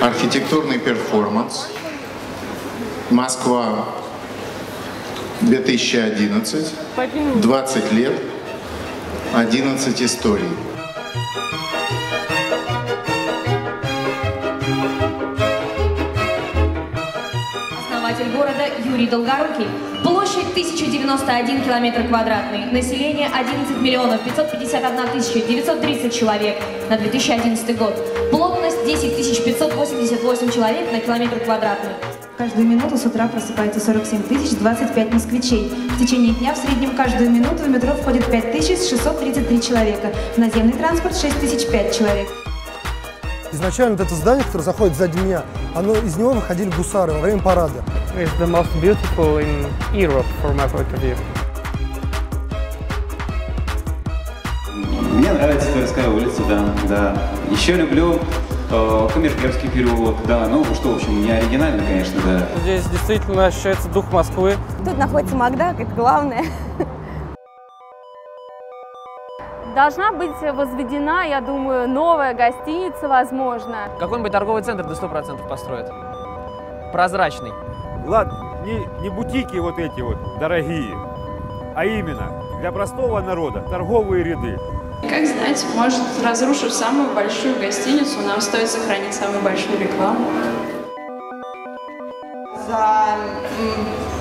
архитектурный перформанс Москва 2011, 20 лет, 11 историй. Основатель города Юрий Долгорукий. Площадь 1091 километр квадратный. Население 11 миллионов 551 тысяча 930 человек на 2011 год. Плотность 10 588 человек на километр квадратный. Каждую минуту с утра просыпается 47 тысяч 25 москвичей. В течение дня в среднем каждую минуту в метро входит 5633 человека. В наземный транспорт 6005 человек. Изначально вот это здание, которое заходит сзади меня, оно, из него выходили гусары во время парада. It's the most beautiful in Europe from my point of view. Мне нравится Тверская улица, да, да. Еще люблю Камергерский переулок, да. Ну, что, в общем, не оригинально, конечно, да. Здесь действительно ощущается дух Москвы. Тут находится Макдак, это главное. Должна быть возведена, я думаю, новая гостиница, возможно. Какой-нибудь торговый центр до 100% построят. Прозрачный. Ладно, не, не бутики вот эти вот дорогие, а именно для простого народа торговые ряды. Как знать, может, разрушив самую большую гостиницу, нам стоит сохранить самую большую рекламу. За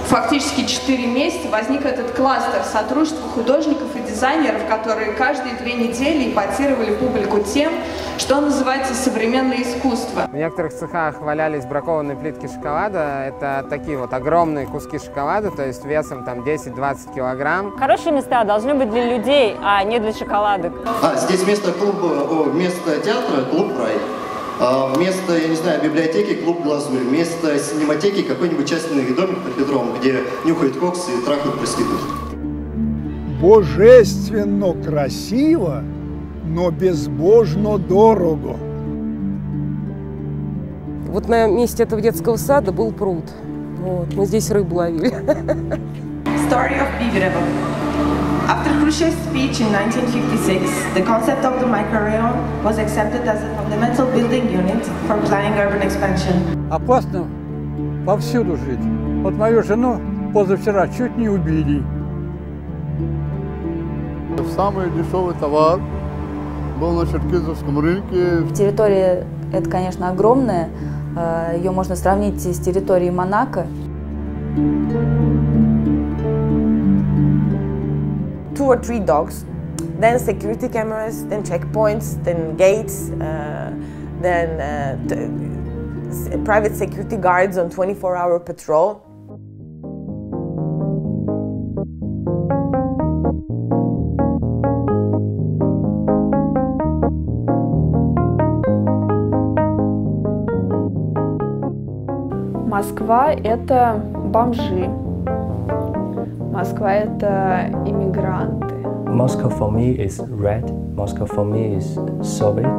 фактически 4 месяца возник этот кластер сотрудничества художников и дизайнеров, которые каждые две недели ипотировали публику тем, что называется современное искусство. В некоторых цехах валялись бракованные плитки шоколада. Это такие вот огромные куски шоколада, то есть весом там 10-20 килограмм. Хорошие места должны быть для людей, а не для шоколадок. А, здесь вместо клуба, о, вместо театра клуб «Рай». А вместо, я не знаю, библиотеки клуб «Глазурь», вместо синематеки какой-нибудь частный домик под Петром, где нюхают кокс и трахают проституток. Божественно красиво, но безбожно дорого. Вот на месте этого детского сада был пруд. Вот, мы здесь рыбу ловили. Story of Biverevo. After Khrushchev's speech in 1956, the concept of the microrayon was accepted as a fundamental building unit for planning urban expansion. Опасно повсюду жить. Вот мою жену позавчера чуть не убили. Самый дешевый товар был на Черкизовском рынке. Территория это, конечно, огромная. Ее можно сравнить с территорией Монако. two or three dogs, then security cameras, then checkpoints, then gates, uh, then uh, private security guards on 24-hour patrol. Москва – это бомжи. Москва – это иммигранты. Moscow for me is red. Moscow for me is Soviet.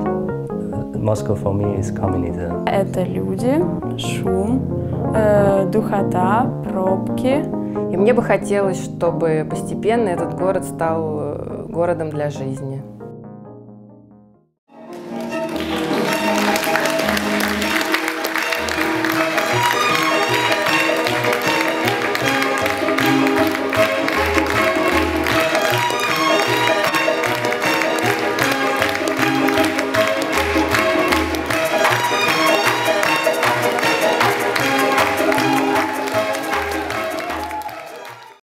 Moscow for me is communism. Это люди, шум, э, духота, пробки. И мне бы хотелось, чтобы постепенно этот город стал городом для жизни.